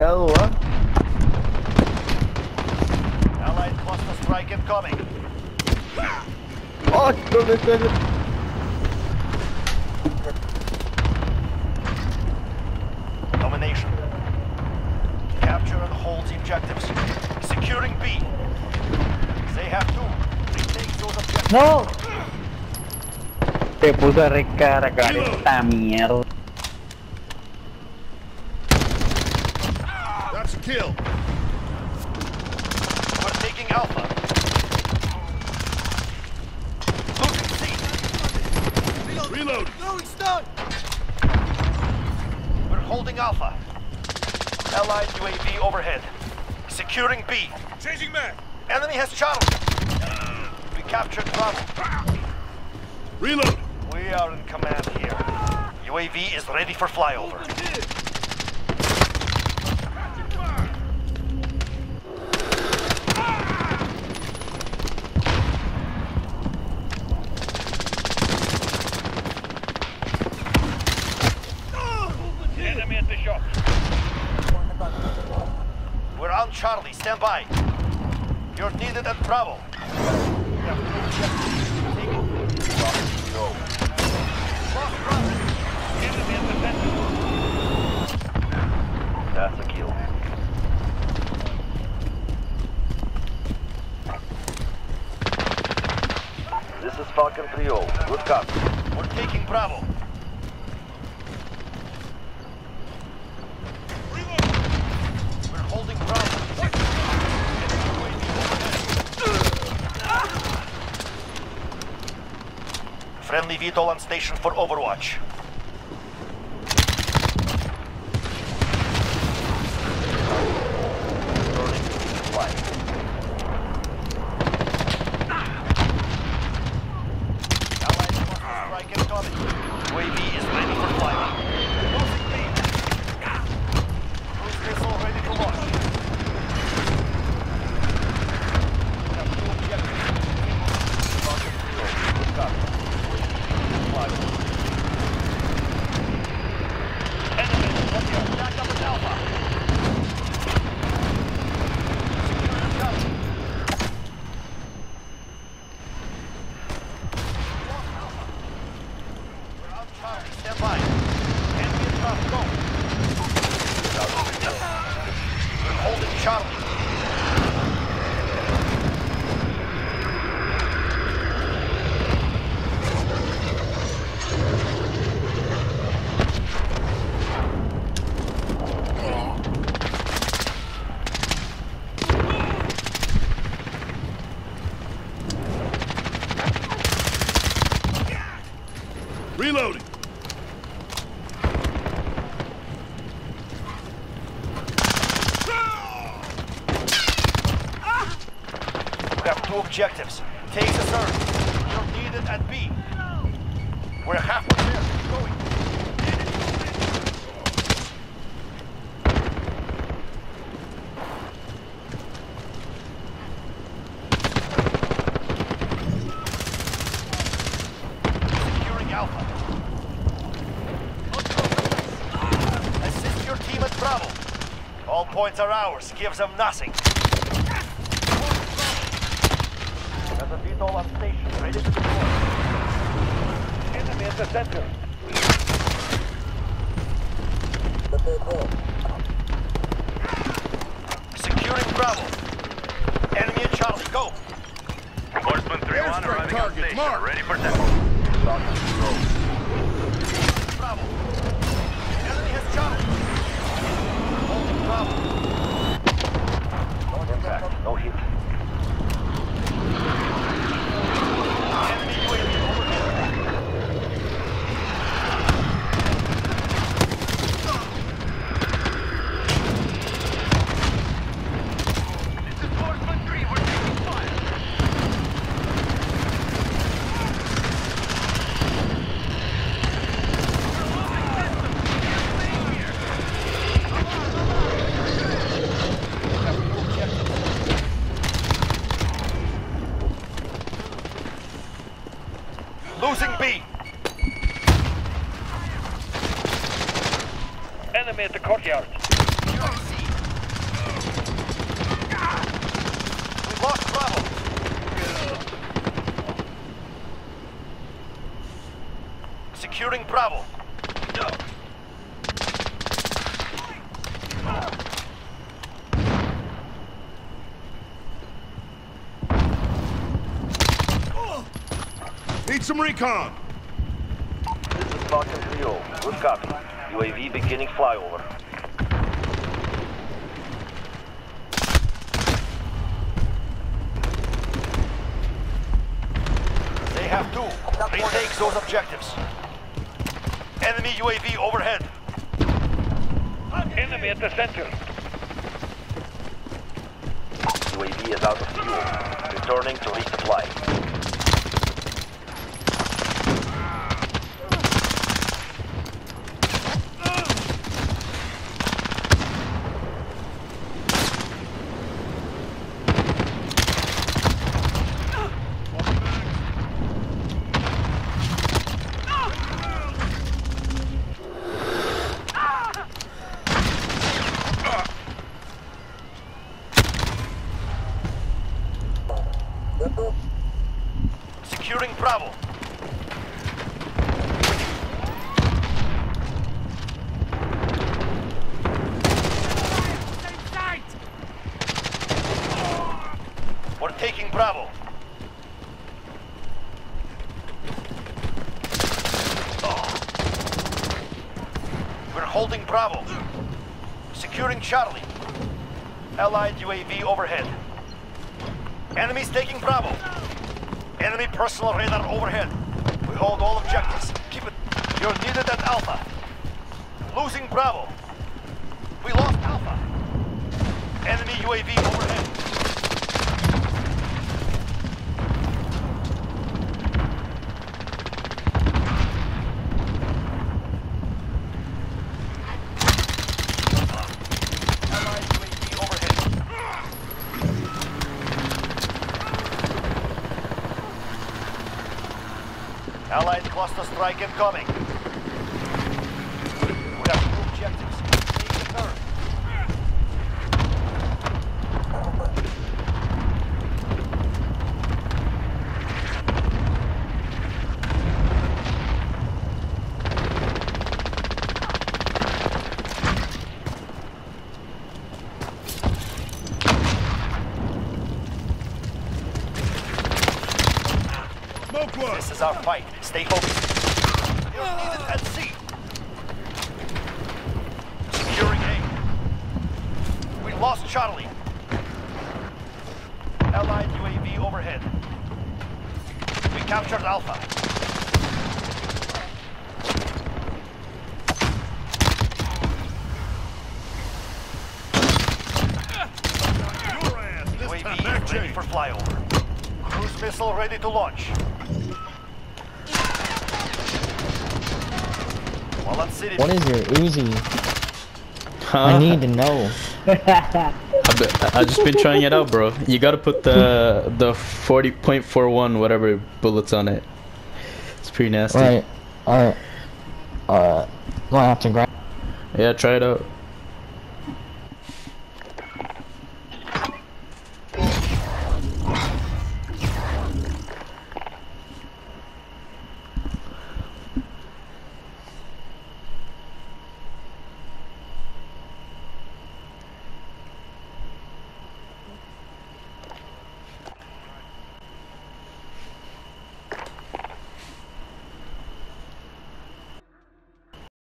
Hell, what? Allied cluster strike incoming. Oh, no, no, no, no. Domination. Capture and hold the objectives. Securing B. They have to. Retake those objectives. ¡No! Se puso a recargar esta mierda. Kill. We're taking Alpha. Losing C. Reload. We're holding Alpha. Allied UAV overhead. Securing B. Changing mag. Enemy has Charlie. We captured Bravo. Reload. We are in command here. UAV is ready for flyover. Enemy at the shop. We're on Charlie. Stand by. You're needed at Bravo. That's a kill. This is Falcon 3-0. Good copy. We're taking Bravo. Friendly VTOL on station for Overwatch. Burning flight. Allied cluster strike incoming. UAV is ready for flight. Losing B. Cruise missile ready to launch. Have two objectives. Falcon 3-0. Good copy. Flight. Enemy, what's your stack up at Alpha? Secure Charlie. We're on Charlie. Stand by. Enemy at Bravo. Go. We're holding Charlie. Reloading. We have two objectives. Take the third. You're needed at B. We're halfway there. Keep going. Securing Alpha. Assist your team at Bravo. All points are ours. Give them nothing. There's a VTOL on station, ready to deploy. Enemy at the center. Securing Bravo. Enemy at Charlie, go. Horseman 3-1 Airstrike arriving on station. marked. Ready for takeoff. Bravo. Enemy has Charlie. Bravo. No impact, no hit. Losing B. Enemy at the courtyard. We lost Bravo. Securing Bravo. Need some recon. This is Falcon 3 Good copy. UAV beginning flyover. They have two. Retake those objectives. Enemy UAV overhead. Enemy at the center. UAV is out of fuel. Returning to resupply. Securing Bravo. We're taking Bravo. We're holding Bravo. Securing Charlie. Allied UAV overhead. Enemies taking Bravo. Enemy personal radar overhead. We hold all objectives. Keep it. You're needed at Alpha. Losing Bravo. We lost Alpha. Enemy UAV overhead. Allied UAV overhead. Cluster strike incoming. We have two objectives. Take the third. This is our fight. Stay focused. You're needed at C. Securing A. We lost Charlie. Allied UAV overhead. We captured Alpha. Your ass. This UAV ready for flyover. Cruise missile ready to launch. What is your Uzi? Huh? I need to know. I, be- I just been trying it out, bro. You gotta put the the 40.41 whatever bullets on it. It's pretty nasty. Right. Alright. Alright. Gonna have to grab. Yeah, try it out.